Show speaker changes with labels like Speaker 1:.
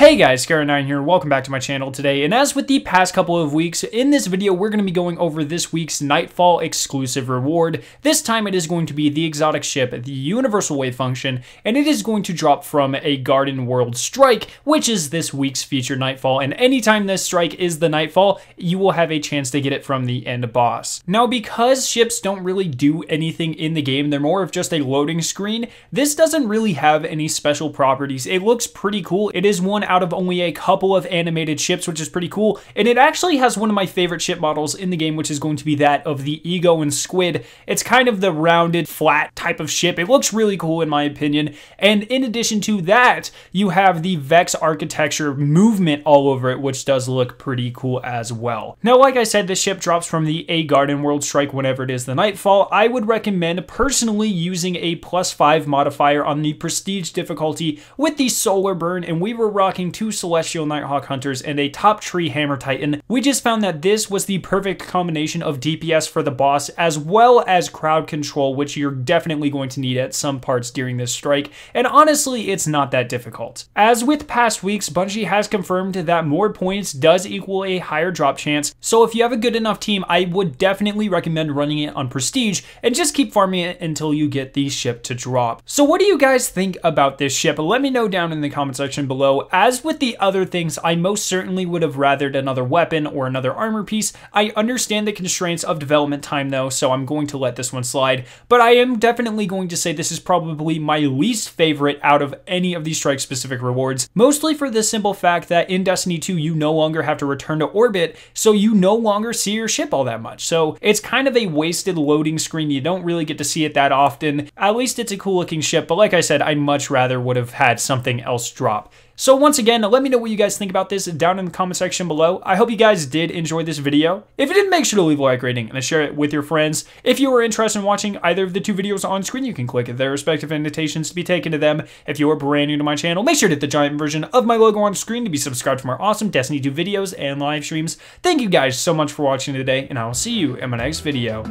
Speaker 1: Hey guys, Skarrow9 here, welcome back to my channel today, and as with the past couple of weeks, in this video we're going to be going over this week's Nightfall exclusive reward. This time it is going to be the exotic ship, the Universal Wavefunction, and it is going to drop from a Garden World Strike, which is this week's featured Nightfall, and anytime this strike is the Nightfall, you will have a chance to get it from the end boss. Now because ships don't really do anything in the game, they're more of just a loading screen, this doesn't really have any special properties. It looks pretty cool. It is one out of only a couple of animated ships, which is pretty cool. And it actually has one of my favorite ship models in the game, which is going to be that of the Ego and Squid. It's kind of the rounded, flat type of ship. It looks really cool in my opinion. And in addition to that, you have the Vex architecture movement all over it, which does look pretty cool as well. Now, like I said, this ship drops from the A Garden World Strike whenever it is the Nightfall. I would recommend personally using a plus five modifier on the Prestige difficulty with the Solar Burn, and we were rocking two Celestial Nighthawk Hunters and a top tree Hammer Titan, we just found that this was the perfect combination of DPS for the boss as well as crowd control, which you're definitely going to need at some parts during this strike, and honestly, it's not that difficult. As with past weeks, Bungie has confirmed that more points does equal a higher drop chance, so if you have a good enough team, I would definitely recommend running it on Prestige and just keep farming it until you get the ship to drop. So what do you guys think about this ship? Let me know down in the comment section below. As as with the other things, I most certainly would have rathered another weapon or another armor piece. I understand the constraints of development time though, so I'm going to let this one slide, but I am definitely going to say this is probably my least favorite out of any of these strike specific rewards, mostly for the simple fact that in Destiny 2 you no longer have to return to orbit, so you no longer see your ship all that much. So it's kind of a wasted loading screen. You don't really get to see it that often. At least it's a cool looking ship, but like I said, I much rather would have had something else drop. So once again, let me know what you guys think about this down in the comment section below. I hope you guys did enjoy this video. If you did, make sure to leave a like rating and share it with your friends. If you are interested in watching either of the two videos on screen, you can click their respective invitations to be taken to them. If you are brand new to my channel, make sure to hit the giant version of my logo on screen to be subscribed for more awesome Destiny 2 videos and live streams. Thank you guys so much for watching today, and I will see you in my next video.